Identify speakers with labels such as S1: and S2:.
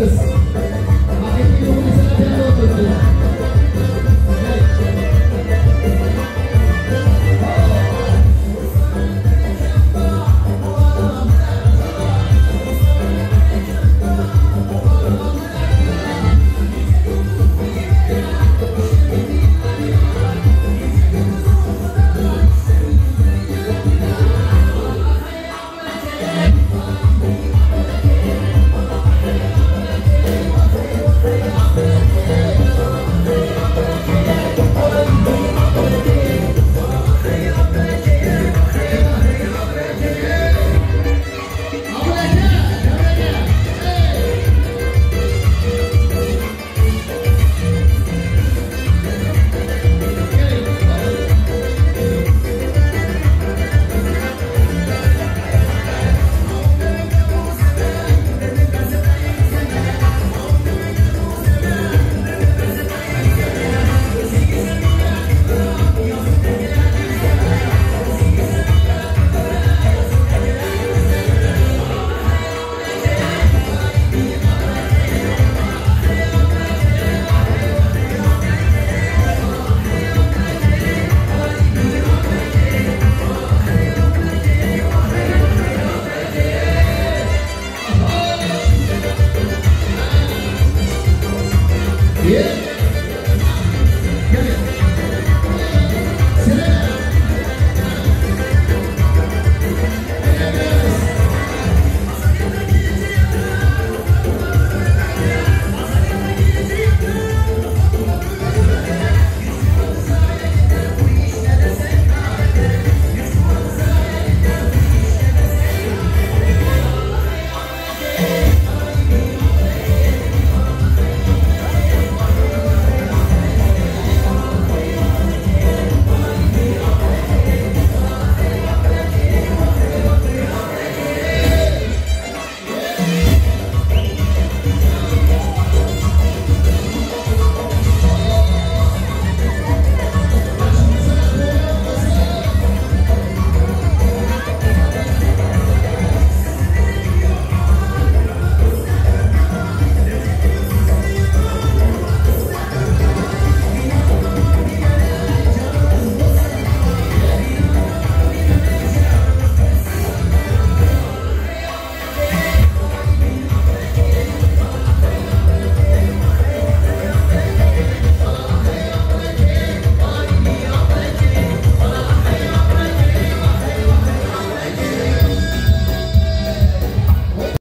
S1: Yes.